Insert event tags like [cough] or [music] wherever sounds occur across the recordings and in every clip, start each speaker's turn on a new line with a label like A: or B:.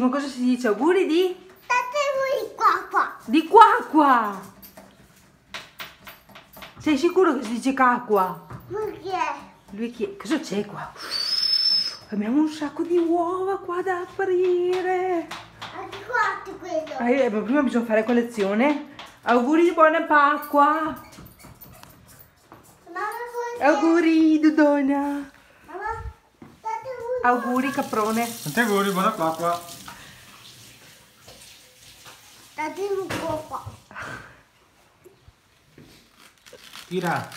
A: bravissimo. Cosa si dice? Auguri di?
B: Datemi qua qua.
A: Di qua qua. Sei sicuro che si dice cacqua?
B: Perché?
A: Lui chi Cosa c'è qua? Abbiamo un sacco di uova qua da aprire.
B: Anche qua quello.
A: Eh, ma prima bisogna fare collezione. Auguri di buona Pasqua. Auguri Dudona.
B: Mamma, datemi
A: Auguri caprone.
C: Tanti auguri, buona qua.
B: Qua qua.
C: Tira.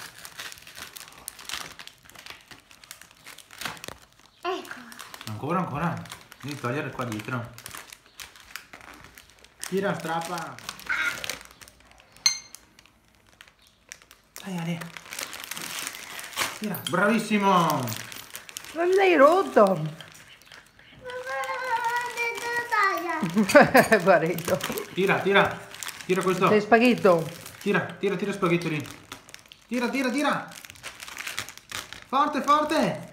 B: Ecco.
C: Ancora, ancora. Devi togliere qua dietro. Tira, strappa. Dai, Ale. Tira. Bravissimo.
A: Non l'hai rotto.
B: Mamma, [laughs]
A: Paretto.
C: Tira, tira. Tira questo.
A: Sei spaghetto.
C: Tira, tira, tira spaghetto lì. Tira, tira, tira. Forte, forte.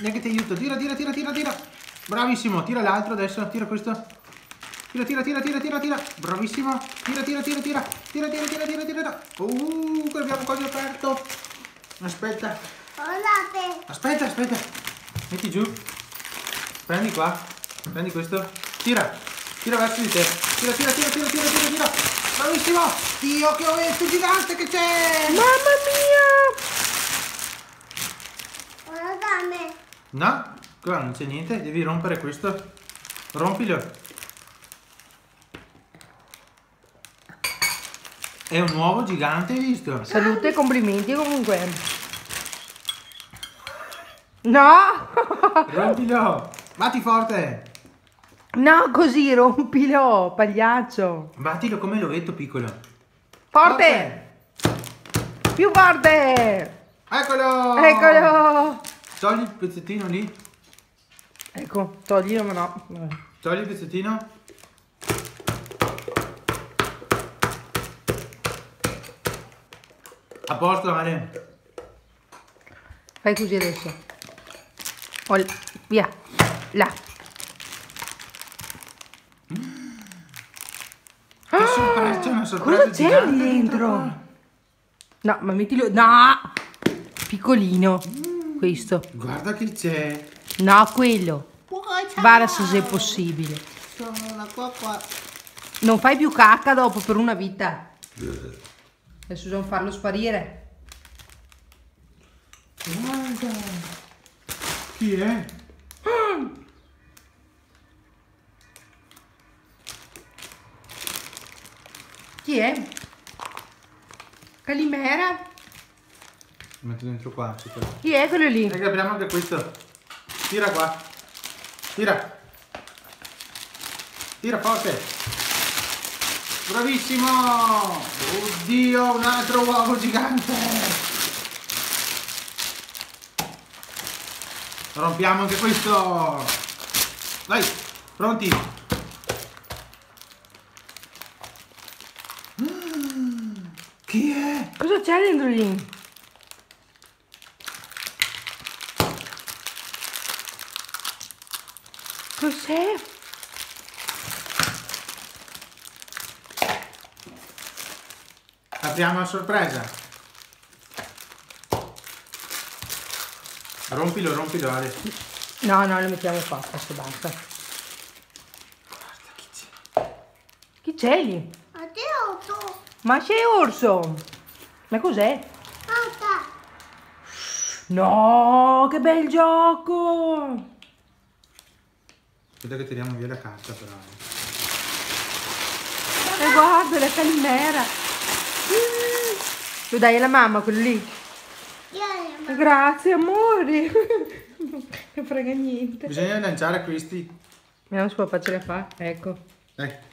C: Neanche ti aiuto. Tira, tira, tira, tira, tira. Bravissimo. Tira l'altro adesso. Tira questo. Tira, tira, tira, tira, tira, tira. Bravissimo. Tira, tira, tira, tira. Tira, tira, tira, tira, tira. tira. Uh, che abbiamo quasi aperto. Aspetta. Aspetta, aspetta. Metti giù. Prendi qua. Prendi questo. Tira. Tira verso di te. Tira, tira, tira, tira, tira, tira, tira. Bravissimo. Dio, che ovetto gigante che c'è.
A: Mamma mia.
B: Guardate.
C: No, qua non c'è niente. Devi rompere questo. Rompilo. È un uovo gigante, hai visto?
A: Salute e complimenti comunque. No.
C: Rompilo. Batti forte.
A: No, così rompilo, pagliaccio.
C: Battilo come l'ovetto piccolo.
A: Forte. Più forte.
C: Eccolo.
A: Eccolo.
C: Togli il pezzettino lì.
A: Ecco, toglilo, ma no. Vabbè.
C: Togli il pezzettino. A posto, Ale.
A: Fai così adesso. Ol- via. Là.
C: Che sorpresa!
A: Cosa c'è
C: gigante
A: lì dentro? No, ma mettilo. No! Piccolino. Questo.
C: Guarda che c'è.
A: No, quello. Guarda se è possibile.
B: Sono una qua qua.
A: Non fai più cacca dopo per una vita. Adesso bisogna farlo sparire.
C: Guarda. Chi è?
A: Chi è? Calimera?
C: Lo metto dentro qua.
A: Chi è quello lì?
C: E che apriamo anche questo. Tira qua. Tira. Tira forte. Bravissimo. Oddio, un altro uovo gigante. Rompiamo anche questo. Dai, pronti? Mm, Chi
A: Cosa c'è dentro lì? Cos'è?
C: Apriamo la sorpresa. Rompilo, rompilo Ale.
A: No, no, lo mettiamo qua, questo basta.
C: Guarda chi c'è.
A: Chi c'è lì?
B: Addio.
A: Ma c'è orso! Ma cos'è? No, che bel gioco!
C: Aspetta che tiriamo via la carta però.
A: E guarda, la calimera! Lo dai alla mamma quello lì?
B: Vieni.
A: Grazie, amore! non frega niente.
C: Bisogna lanciare questi.
A: Vediamo se può facile a fare. Ecco.
C: Dai.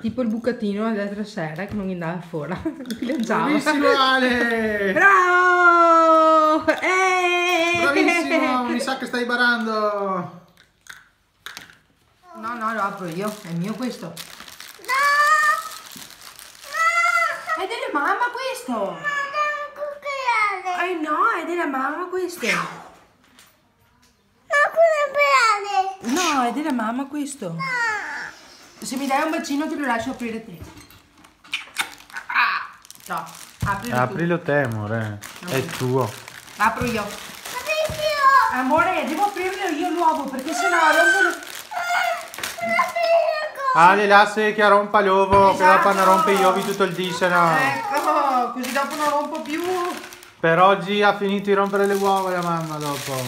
A: Tipo il bucatino dell'altra sera che non andava fuori. [laughs] Lanciava.
C: Bravissimo Ale! [laughs]
A: Bravo! Eh!
C: Bravissimo! [laughs] Mi sa che stai barando.
A: No, no, lo apro io. È mio questo.
B: No.
A: È della mamma questo!
B: No.
A: Eh no, è della mamma questo!
B: Non cucchiare.
A: No, No, è della mamma questo. Se mi dai un bacino te lo lascio aprire te. Ah, no, aprilo.
C: Aprilo te, amore. È tuo.
A: Apro io.
B: Capito?
A: Amore, devo aprirlo io l'uovo perché sennò rompo...
C: Ale, lascia che rompa l'uovo, che
A: Esatto.
C: dopo non rompe gli uovi tutto il dì, se no.
A: Ecco, così dopo non rompo più.
C: Per oggi ha finito di rompere le uova la mamma dopo.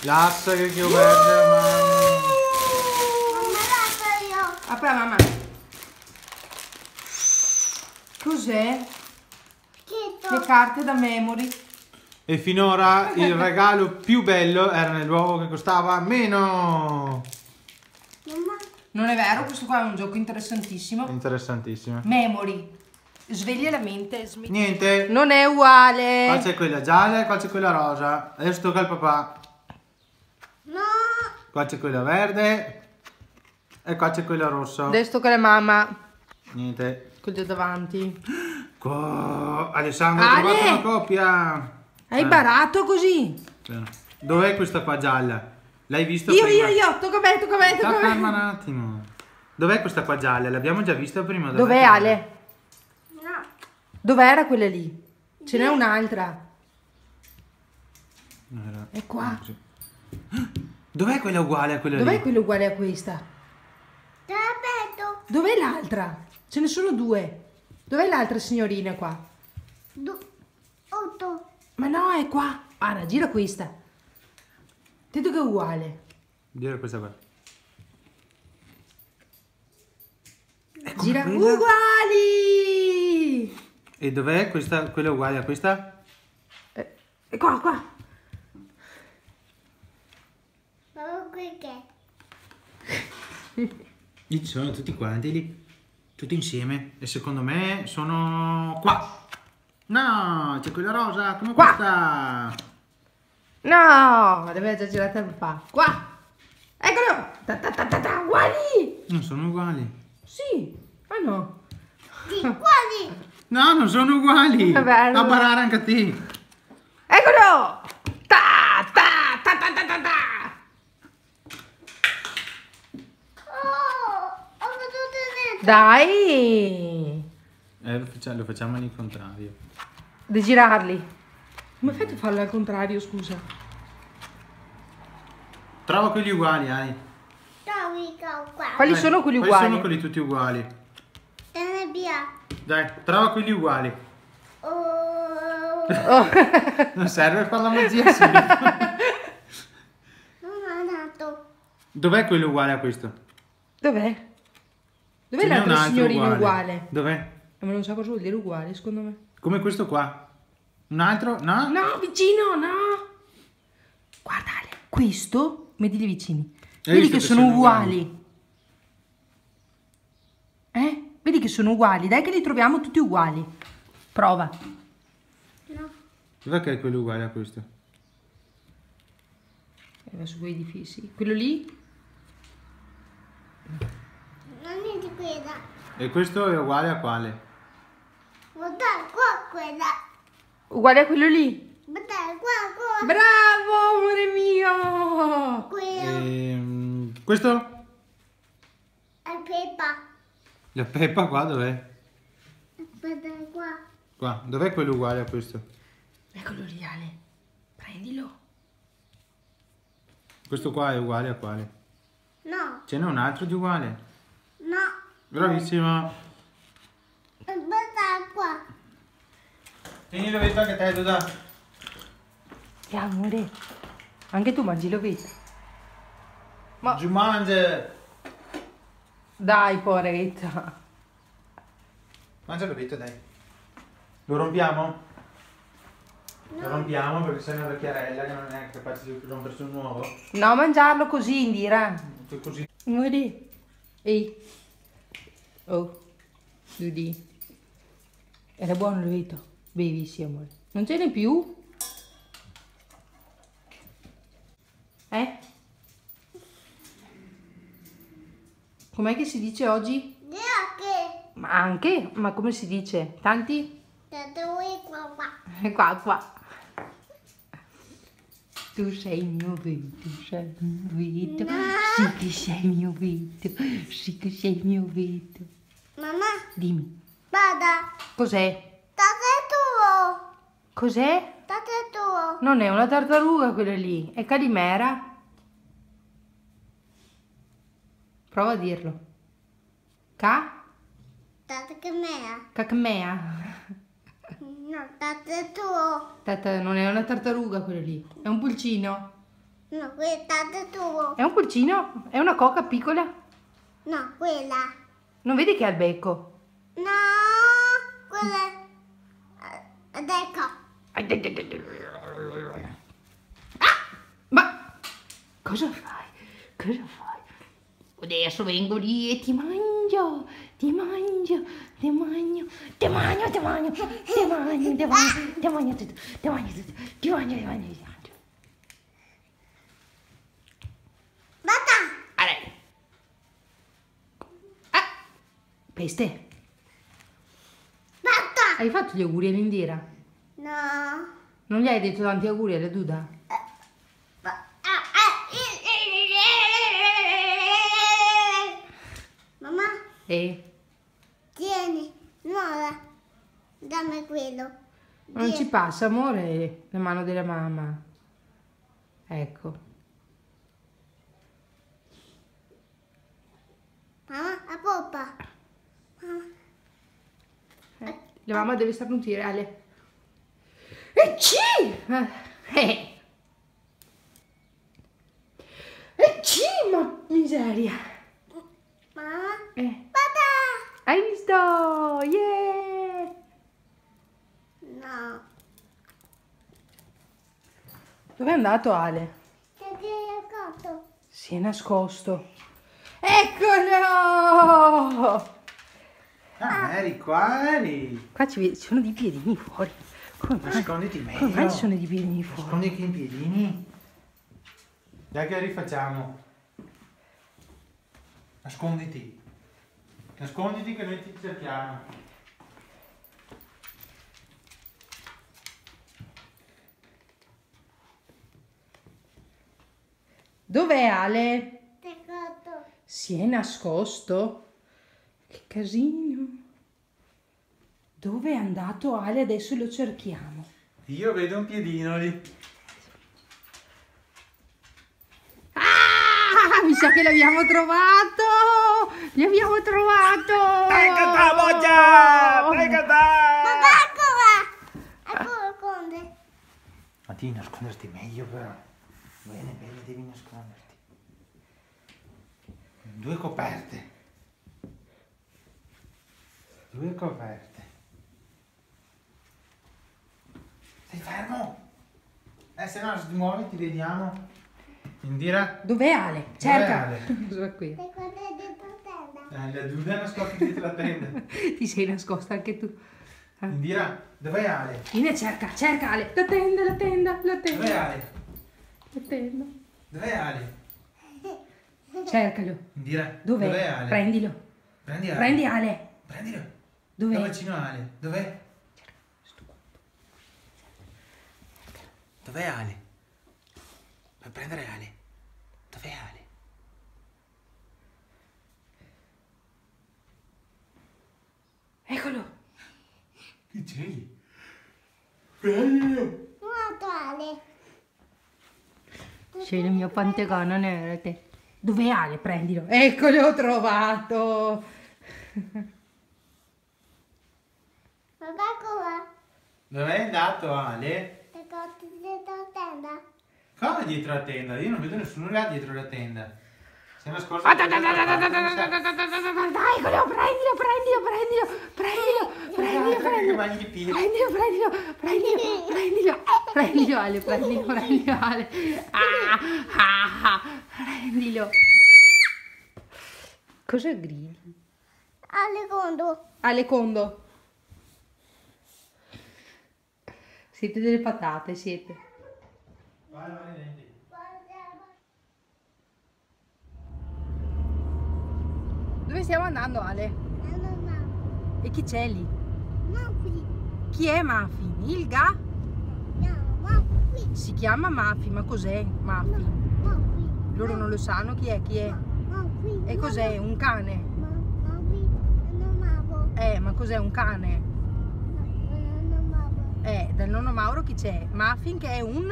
C: Lascia che verde, mamma.
B: Mamma
A: la mamma. Cos'è? Le carte da memory.
C: E finora il [laughs] regalo più bello era nell'uovo che costava meno.
B: Mamma.
A: Non è vero, questo qua è un gioco interessantissimo.
C: Interessantissimo.
A: Memory. Sveglia la mente.
C: Niente.
A: Non è uguale.
C: Qua c'è quella gialla e qua c'è quella rosa. Adesso tocca al papà.
B: No.
C: Qua c'è quella verde. E qua c'è quella rossa.
A: Adesso tocca alla mamma.
C: Niente.
A: Quello davanti.
C: Co- Alessandro, ho trovato una coppia.
A: Hai
C: Eh,
A: barato così?
C: bene. Dov'è questa qua gialla? L'hai vista
A: Io,
C: prima?
A: io, io. Tocca a me, tocca a me, tocca a me.
C: un attimo. Dov'è questa qua gialla? L'abbiamo già vista prima.
A: Dov'è
C: quella?
A: Ale?
B: No.
A: Dov'era quella lì? Ce n'è un'altra.
C: Era-
A: È qua. [gasps]
C: Dov'è quella uguale a quella
A: Dov'è
C: lì?
A: quella uguale a questa? Dov'è l'altra? Ce ne sono due. Dov'è l'altra signorina qua?
B: Du- Otto.
A: Ma no, è qua. Anna, gira questa. Ti dico che è uguale.
C: Dire questa qua. Come
A: Gira
C: quella?
A: uguali.
C: E dov'è questa, quella uguale a questa?
A: Eh, È qua, qua.
B: Mamma qui che. [laughs]
C: Lì ci sono tutti quanti lì. Tutti insieme. E secondo me sono qua. No, c'è quella rosa come
A: Qua.
C: questa.
A: No, deve già girata il papà. Qua. Eccolo. Ta, ta, ta, ta, ta, uguali.
C: Non sono uguali.
A: Sì. Ma no.
B: Di quali?
C: No, non sono uguali.
A: Vabbè, allora-
C: A barare anche a te.
A: Eccolo. Ta, ta, ta, ta, ta, ta, ta.
B: Oh, ho veduto dentro.
A: Dai.
C: Eh, lo facciamo, lo facciamo al contrario.
A: Di girarli. Come fai a farlo al contrario, scusa?
C: Trova quelli uguali,
B: qua.
A: Quali
C: Dai,
A: sono quelli
C: quali
A: uguali?
C: sono quelli tutti uguali?
B: Te ne via.
C: Dai, trova quelli uguali.
B: Oh. [laughs]
C: Non serve fare la magia subito. [laughs]
B: Non ha dato.
C: Dov'è quello uguale a questo?
A: Dov'è? Dov'è
C: Ce n'è un
A: l'altra
C: altro
A: signorina uguale?
C: Dov'è?
A: Ma non so cosa vuol dire uguale, secondo me.
C: Come questo qua. Un altro? No?
A: No, vicino, no. Guarda, Ale, questo, mettili vicini.
C: Hai
A: Vedi che
C: che
A: sono
C: sono
A: uguali. Eh? Vedi che sono uguali. Dai che li troviamo tutti uguali. Prova.
B: No.
C: Dov'è che è quello uguale a questo?
A: Eh, su quei edifici. Quello lì?
B: Di quella.
C: E questo è uguale a quale?
B: Guarda qua quella.
A: Uguale a quello lì?
B: Guarda qua qua.
A: Bravo, amore mio!
B: Quello
C: Ehm, questo?
B: è Peppa.
C: La peppa qua dov'è?
B: Guarda qua.
C: Qua. Dov'è quello uguale a questo?
A: Eccolo lì, Ale. Prendilo.
C: Questo qua è uguale a quale?
B: No.
C: Ce n'è un altro di uguale.
B: No.
C: Bravissimo.
B: Guarda qua.
C: Tieni l'ovetto anche te, Duda.
A: E amore. Anche tu mangi l'ovetto. Ma-
C: Giù mangia.
A: Dai, poveretta.
C: Mangia l'ovetto, dai. Lo rompiamo? Lo rompiamo perché sei una vecchiarella che non è capace di rompersi un nuovo.
A: No, mangiarlo così, Indira.
C: Così.
A: Amore. Ehi. Oh. Dudi. Era buono l'ovetto. Bevi, sì, amore. Non ce n'è più? Eh? Com'è che si dice oggi?
B: Neanche.
A: Ma anche? Ma come si dice? Tanti?
B: Dove qua qua. [laughs]
A: Qua, qua. Tu sei il mio vetro, sei il mio.
B: No.
A: Sì che sei il mio vetro. Sì che sei il mio vetro.
B: Mamma,
A: Dimmi,
B: vada.
A: cos'è?
B: Tate tuo.
A: Cos'è?
B: Tate tuo.
A: Non è una tartaruga quella lì, è calimera. Prova a dirlo. Ca?
B: Tate che mea.
A: Cacmea.
B: No, tuo.
A: Tata, non è una tartaruga quella lì, è un pulcino.
B: No, quella tate tuo.
A: È un pulcino? È una coca piccola?
B: No, quella.
A: Non vedi che ha il becco?
B: No, quella. eh, Ed ecco.
A: Ah! Ma cosa fai? Cosa fai? Adesso vengo lì e ti mangio, ti mangio, ti mangio, ti mangio, ti mangio, ti mangio, ti mangio, ti mangio tutto, ti mangio tutto, ti mangio, ti mangio, ti mangio.
B: Basta.
A: Allora. Ah! Peste,
B: Basta.
A: hai fatto gli auguri all'Indira?
B: No.
A: Non gli hai detto tanti auguri alla Duda? Eh?
B: tieni, nuova. Dammi quello.
A: Non ci passa, amore, la mano della mamma. Ecco.
B: Mamma, a poppa. Mamma,
A: Eh, La mamma deve starnutire, Ale. E ci! Eh. E ci, ma miseria.
B: Mamma,
A: Eh,
B: basta.
A: hai visto? Yeah!
B: No.
A: Dove è andato Ale?
B: Ti hai accorto?
A: Si è nascosto. Eccolo!
C: Ah, eri qua, eri.
A: Qua ci, sono dei piedini fuori. Come mai?
C: Nasconditi
A: Come mai
C: meglio.
A: ci sono dei piedini fuori?
C: Nasconditi in piedini. Dai che rifacciamo. Nasconditi. Nasconditi che noi ti cerchiamo.
A: Dov'è Ale? Si è nascosto? Che casino. Dove è andato Ale? Adesso lo cerchiamo.
C: Io vedo un piedino lì.
A: Pensa che l'abbiamo trovato! L'abbiamo trovato! Ecco la boccia!
B: Ecco Ma eccola! Ecco lo conde!
C: Ma devi nasconderti meglio però. Bene, bene, devi nasconderti. Due coperte. Due coperte. Stai fermo! Eh, se no, smuoviti, vediamo. Indira?
A: Dov'è Ale? Cerca!
C: Ale? [laughs]
A: Cosa qui?
C: Eh, la Duda è nascosta dietro la tenda.
A: Ti sei nascosta anche tu. Ah.
C: Indira, dov'è Ale?
A: Vieni, cerca, cerca Ale! La tenda, la tenda, la
C: Dov'è
A: tenda,
C: Ale?
A: la tenda.
C: Dov'è Ale? [laughs]
A: Cercalo.
C: Indira,
A: Dov'è?
C: dov'è Ale?
A: Prendilo.
C: Prendi Ale.
A: Prendi Ale.
C: Prendilo.
A: Dov'è?
C: Da vicino a Ale. Dov'è? Dov'è Ale? Puoi prendere Ale. Sì.
A: Bello.
C: Natale. C'è
A: il mio pantegano nero. Dove è Ale? Prendilo. Ecco, l'ho trovato.
B: Papà qua.
C: Dove è andato Ale?
B: Dietro tenda.
C: Cosa dietro la tenda? Io non vedo nessuno là dietro la tenda. Si è nascosto.
A: Ah, da, da, da, da, da, da, da, da, da, da, da, da, da, da, Eccolo, prendilo, prendilo, prendilo, prendilo, prendilo,
C: che
A: prendilo.
C: piedi.
A: Prendilo, prendilo, prendilo, prendilo, prendilo Ale, prendilo, [laughs] prendilo Ale. Ah, ah, ah, prendilo. Cosa gridi?
B: Ale, condo.
A: Ale Condo. Siete delle patate, siete.
C: Vai, vai, dentro.
A: Dove stiamo andando Ale? E chi c'è lì?
B: Qui.
A: Chi è Muffin? Ilga?
B: No, Muffy.
A: Si chiama Mafi, ma cos'è Mafi?
B: Muffy.
A: Loro non lo sanno chi è, chi è.
B: Muffy.
A: E cos'è? Un cane?
B: Muffy. Non mavo.
A: Eh, ma cos'è un cane? Eh, dal nonno Mauro chi c'è? Muffin che è un...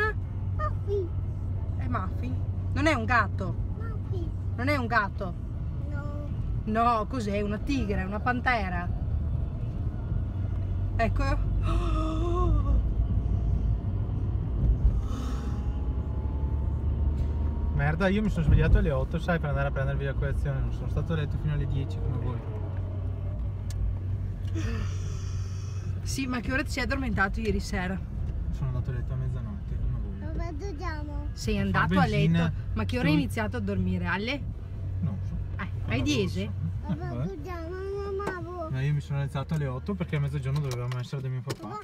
B: Muffy.
A: È Muffin. Non è un gatto.
B: Muffy.
A: Non è un gatto.
B: No.
A: Cos'è? Una tigre, una pantera. Ecco. [gasps]
C: Merda, io mi sono svegliato alle 8, sai, per andare a prendervi la colazione. Non sono stato a letto fino alle 10 come voi. [gasps]
A: Sì, ma che ora ti sei addormentato ieri sera?
C: Sono andato a letto a mezzanotte come voi.
B: Dove andiamo?
A: Sei andato a letto. Ma che ora hai iniziato a dormire? Alle? Hai
C: lo
A: 10?
C: so. Eh. Ma io mi sono alzato alle 8 perché a mezzogiorno dovevamo essere da mio papà.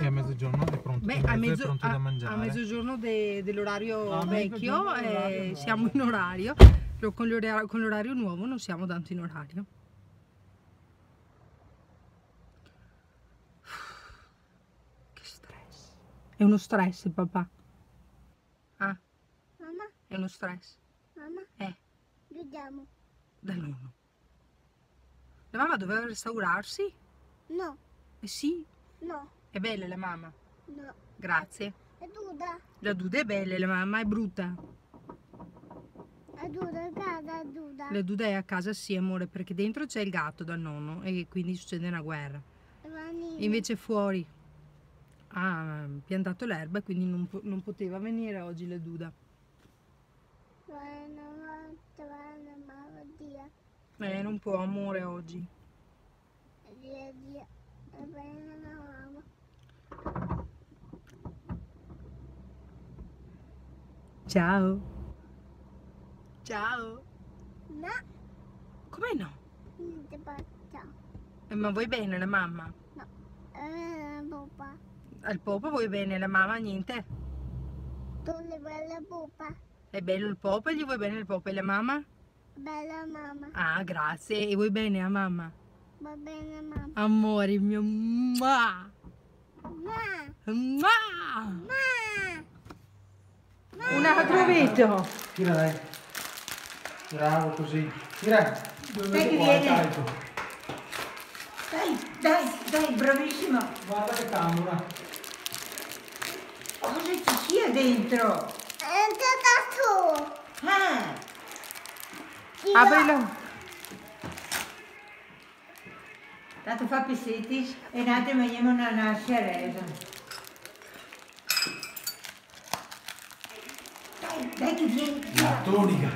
C: E a mezzogiorno è pronto,
A: Beh, a,
C: mezzo è pronto
A: a-
C: da mangiare.
A: a mezzogiorno de- dell'orario vecchio
C: dell'orario
A: eh, siamo in orario, però con l'orario, con l'orario nuovo non siamo tanto in orario. [sighs] Che stress. È uno stress il papà. Ah,
B: Mamma,
A: è uno stress.
B: mamma,
A: Eh,
B: andiamo.
A: da nonno. La mamma doveva restaurarsi?
B: No,
A: Eh sì,
B: no,
A: è bella la mamma.
B: no.
A: Grazie.
B: È dura.
A: La Duda è bella, la mamma è brutta.
B: È dura, casa, è dura.
A: La Duda è a casa sì, amore, perché dentro c'è il gatto dal nonno e quindi succede una guerra. Invece fuori ha piantato l'erba e quindi non, non poteva venire oggi la Duda.
B: Via.
A: Eh, non può, amore, oggi.
B: Via, via. E bene, la mamma.
A: Ciao. Ciao.
B: No,
A: Come no? Eh, ma vuoi bene la mamma?
B: No. Eh, papà.
A: Al popo vuoi bene la mamma? Niente.
B: Tu le bella pupa.
A: È bello il popo e gli vuoi bene il popo e la mamma?
B: Bella mamma.
A: Ah, grazie. E vuoi bene a mamma?
B: Va bene, mamma.
A: Amore mio. Mua.
B: Ma,
A: Mua.
B: ma.
A: Un altro veto.
C: Tira dai. Bravo così. Tira.
D: Dai che viene. Dai, dai, dai, bravissimo.
C: Guarda che tambura.
D: Cosa ci sia dentro?
B: È entrato tu.
D: Ah,
B: Io-
A: Aprilo.
D: tanto fa pezzetti e un attimo mangiamo una nascia resa. Dai, dai che vieni.
C: La tonica.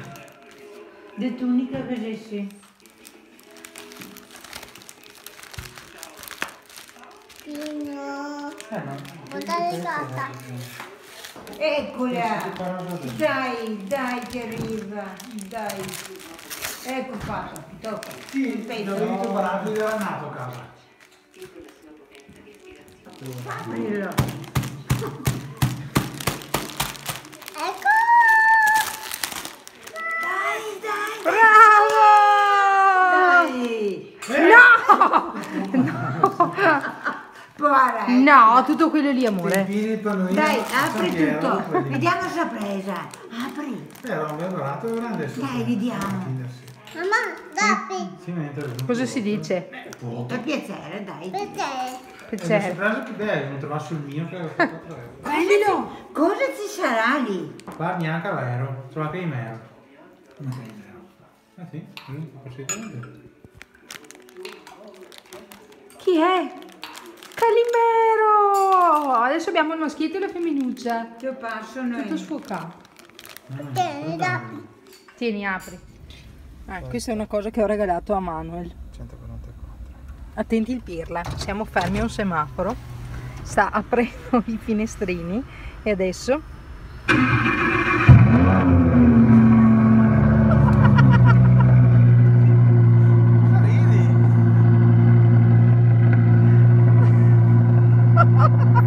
D: De tunica così sì.
B: Pino.
C: Eh, ma...
B: Guardate carta.
D: Eccola. Dai, dai che arriva. Dai. Ecco fatto, ti tocca. Un pezzo.
C: prepararmi della nato a casa.
D: Aprilo.
B: Ecco.
D: Dai, dai.
A: Bravo!
D: Dai. [laughs] Eh.
A: No, tutto quello lì, amore.
D: Dai, apri tutto. Vediamo sorpresa. Apri.
C: Però abbiamo dorato grande.
D: Dai, vediamo.
A: Cosa si dice?
D: Per piacere, dai.
B: Per te.
C: E mi
A: C'è.
C: sono preso che bello, non trovassi il mio che fatto.
D: Prendilo. Cosa ci sarà lì?
C: Qua neanche vero, trova che che è mero? Ah sì? Mm, possibile.
A: Chi è? Calimero! Adesso abbiamo il maschietto e la femminuccia.
D: Io passo
A: Tutto
D: noi.
A: sfocato.
B: Tieni, dappi.
A: Tieni, apri. Ah, questa è una cosa che ho regalato a Manuel.
C: 144.
A: Attenti il pirla, siamo fermi a un semaforo. Sta aprendo i finestrini e adesso
C: Ridi! [laughs]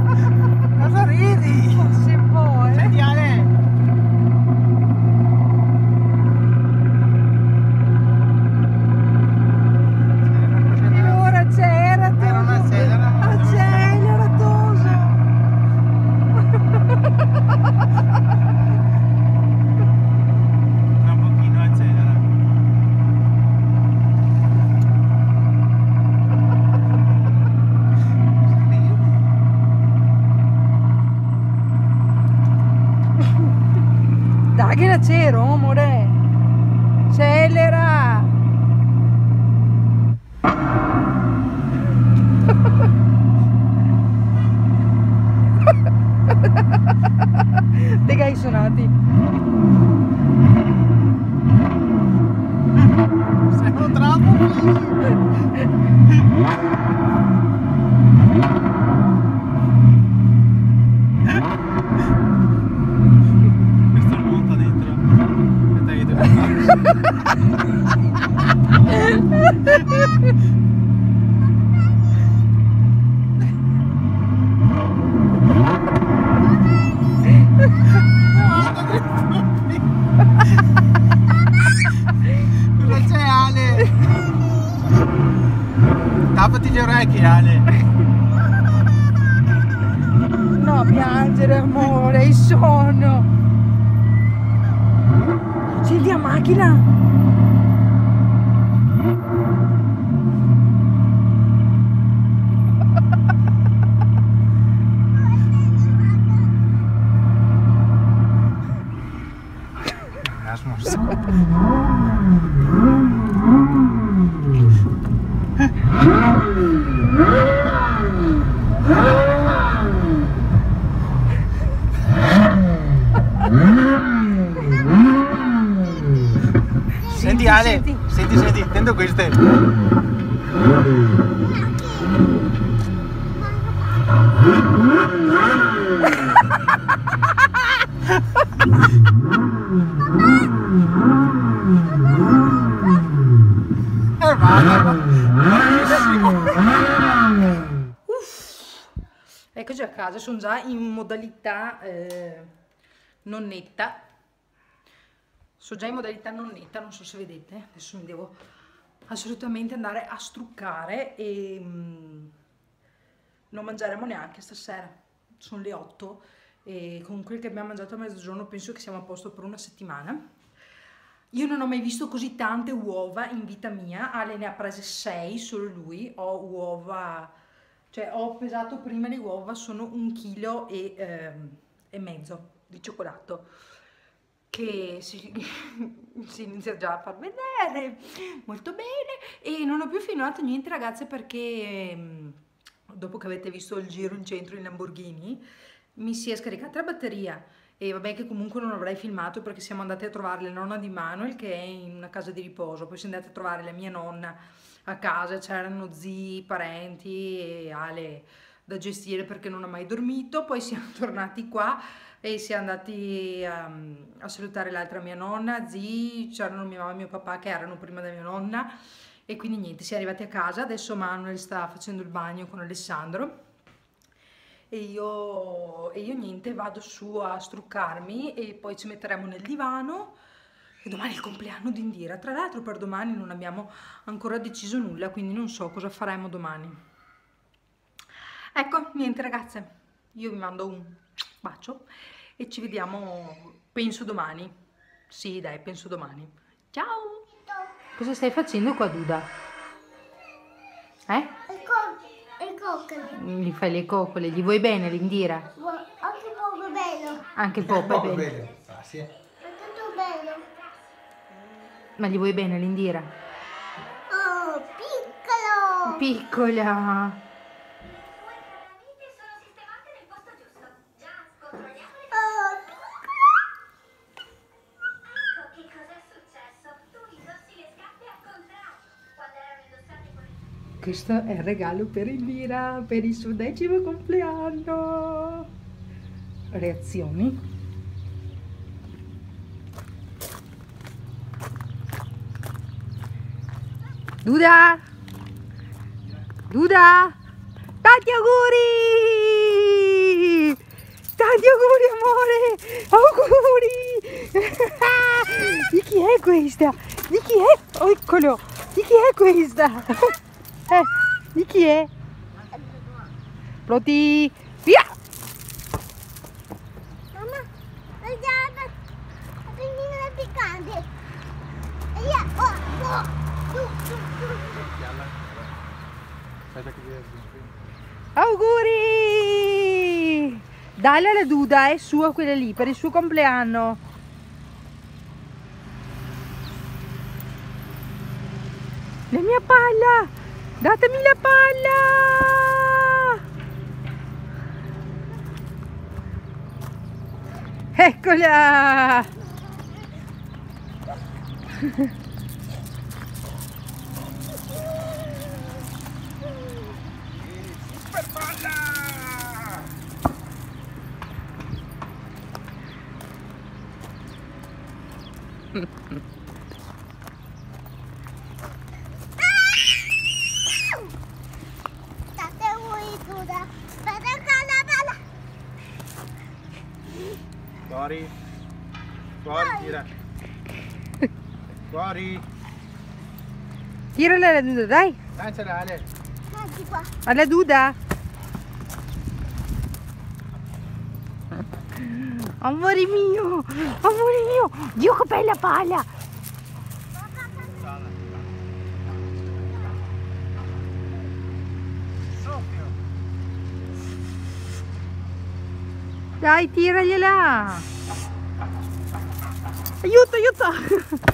A: Thank you. Casa, sono già in modalità eh, non. Sono già in modalità non non so se vedete. Adesso mi devo assolutamente andare a struccare e mm, non mangeremo neanche stasera. Sono le 8 e con quel che abbiamo mangiato a mezzogiorno penso che siamo a posto per una settimana. Io non ho mai visto così tante uova in vita mia. Ale ne ha prese 6, solo lui. Ho uova, cioè ho pesato prima le uova, sono un chilo e, ehm, e mezzo di cioccolato che si, [laughs] si inizia già a far vedere molto bene e non ho più filmato niente ragazze perché ehm, dopo che avete visto il giro in centro in Lamborghini mi si è scaricata la batteria e vabbè che comunque non avrei filmato perché siamo andati a trovare la nonna di Manuel che è in una casa di riposo, poi siamo andati a trovare la mia nonna a casa, c'erano zii, parenti e Ale da gestire perché non ha mai dormito, poi siamo [laughs] tornati qua e siamo andati um, a salutare l'altra mia nonna, zii, c'erano mia mamma e mio papà che erano prima da mia nonna. E quindi niente, siamo arrivati a casa, adesso Manuel sta facendo il bagno con Alessandro. E io, e io niente, vado su a struccarmi e poi ci metteremo nel divano e domani è il compleanno di Indira. Tra l'altro per domani non abbiamo ancora deciso nulla, quindi non so cosa faremo domani. Ecco, niente ragazze, io vi mando un bacio e ci vediamo, penso domani. Sì, dai, penso domani. Ciao! Cosa stai facendo qua, Duda? Eh?
B: Il co- il coccolo.
A: Gli fai le coccole, gli vuoi bene, l'Indira?
B: Anche poco bello.
A: Anche il poppa è bene.
C: Ah, sì.
B: Anche tu bello.
A: Ma gli vuoi bene, l'Indira?
B: Oh, piccolo.
A: Piccola!
E: sono sistemate nel posto giusto. Già, controlliamo le che cosa è successo. Tu indossi le scarpe al contrario. Quando erano indossate con il
A: Questo è il regalo per Indira per il suo decimo compleanno. Reazioni? Duda! Duda! Tanti auguri! Tanti auguri amore! Auguri! Di chi è questa? Di chi è? Oh, eccolo! Di chi è questa? Eh, di chi è? Pronti? Via!
B: mamma, guarda. Prendi la piccante. Io, oh, oh.
A: Auguri! Dalla la Duda è sua quella lì per il suo compleanno. La mia palla! Datemi la palla! Eccola! [laughs]
C: Fuori. Fuori, tira. Fuori.
A: Tirala alla duda, dai!
C: Lanciala Ale.
B: Guardi qua.
A: Alla duda! Amore mio! Amore mio! Dio che bella palla! Dai, tiragliela! Aiuto, aiuto!